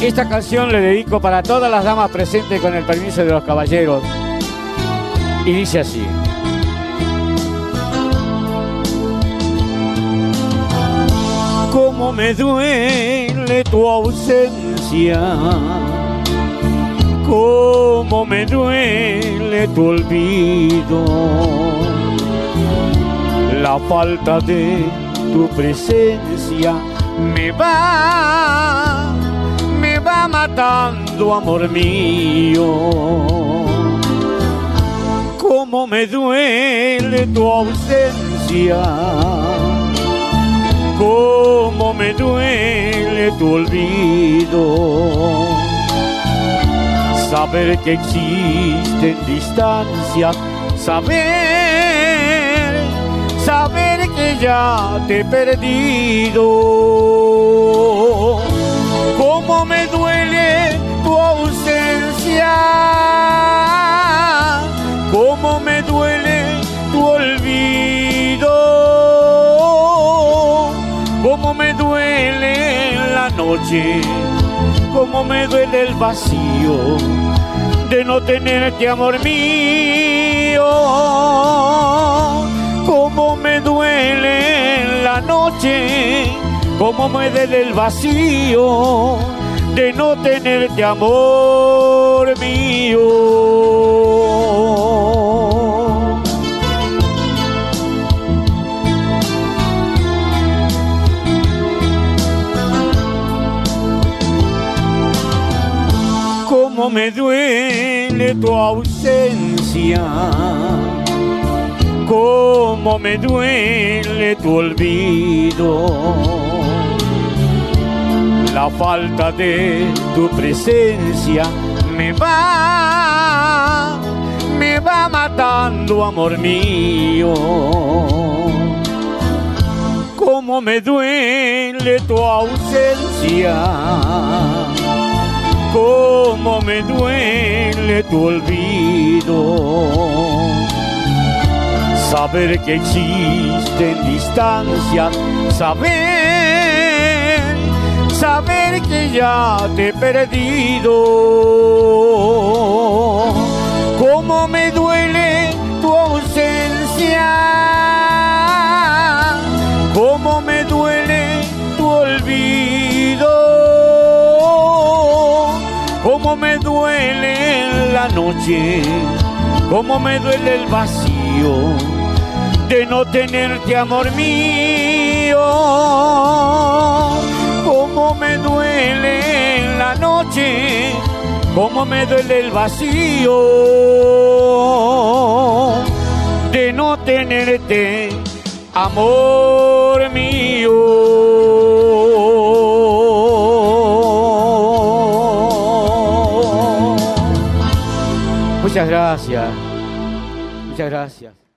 Esta canción le dedico para todas las damas presentes con el permiso de los caballeros. Y dice así. Cómo me duele tu ausencia, cómo me duele tu olvido, la falta de tu presencia me va, matando, amor mío. Cómo me duele tu ausencia, cómo me duele tu olvido. Saber que existen distancias, saber, saber que ya te he perdido. Me duele tu ausencia, cómo me duele tu olvido, cómo me duele la noche, cómo me duele el vacío de no tenerte, amor mío. Cómo me duele la noche, cómo me duele el vacío de no tenerte, amor mío. Cómo me duele tu ausencia, cómo me duele tu olvido, la falta de tu presencia me va, me va matando, amor mío. Cómo me duele tu ausencia cómo me duele tu olvido. Saber que existen distancias, saber, saber que ya te he perdido. Cómo me duele tu ausencia, cómo me duele tu olvido cómo me duele la noche, cómo me duele el vacío de no tenerte, amor mío. Noche, cómo me duele el vacío de no tenerte, amor mío. Muchas gracias. Muchas gracias.